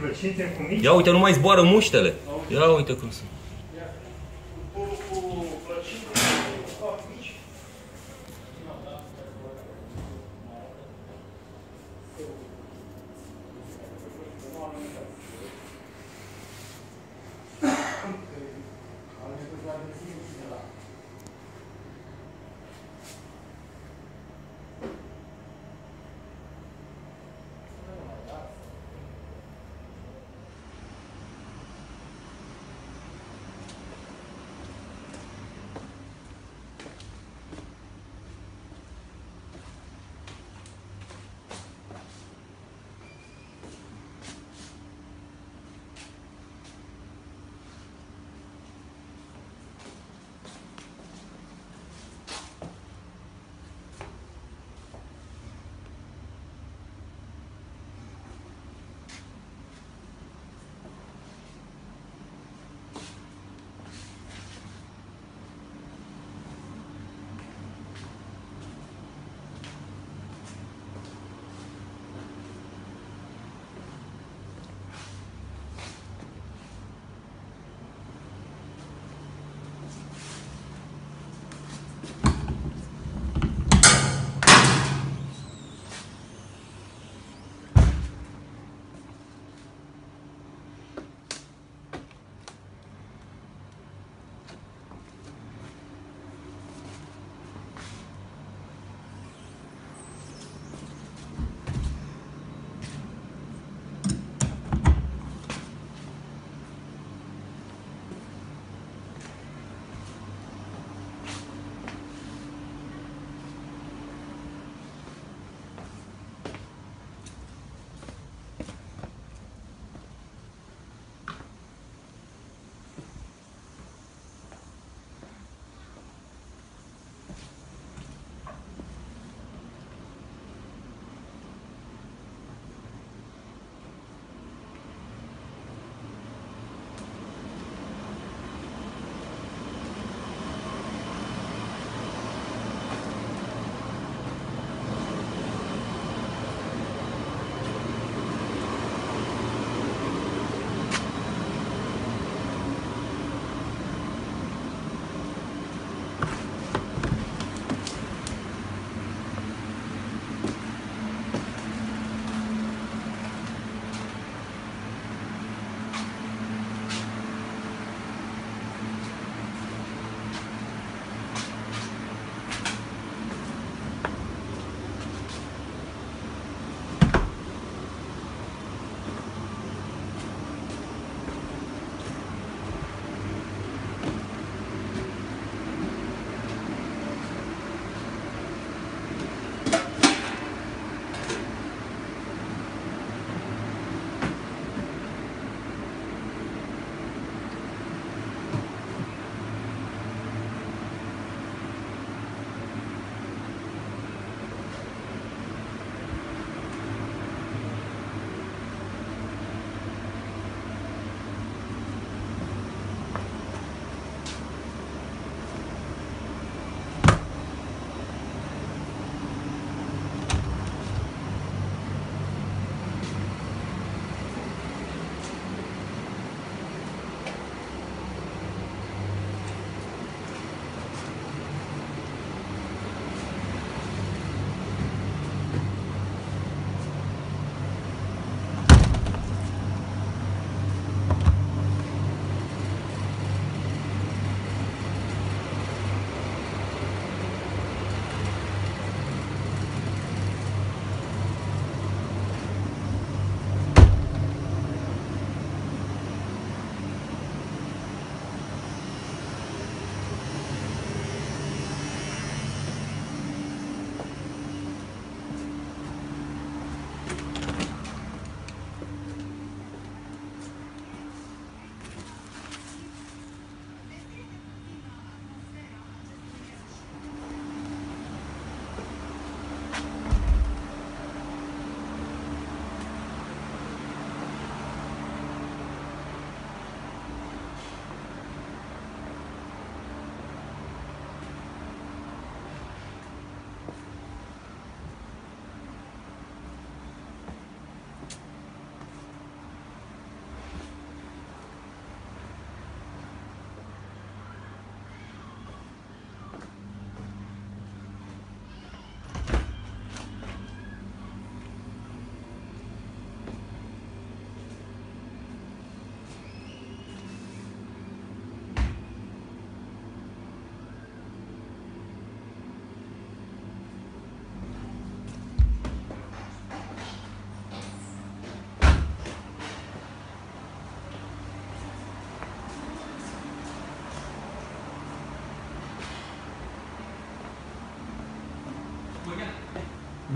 Plăcinte cu mici. Ia uite, nu mai zboară muștele. Ia uite cum sunt.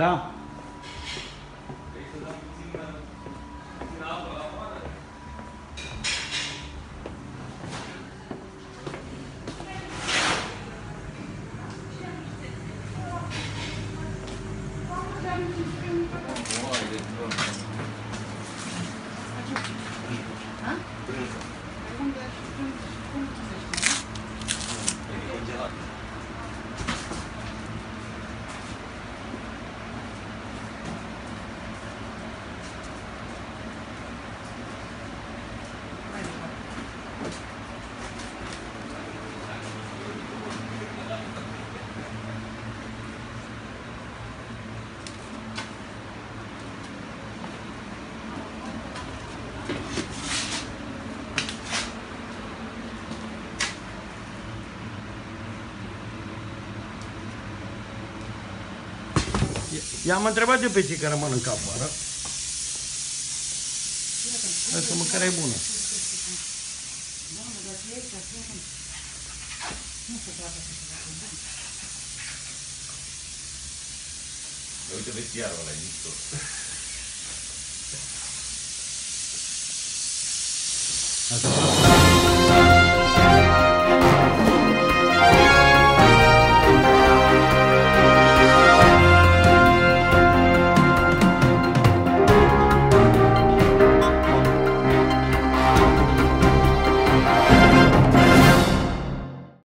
다음 어? I-am întrebat eu pe cei care mănâncă afară. Asta mâncarea e bună. Uite vestiarul ăla, e mișto. Asta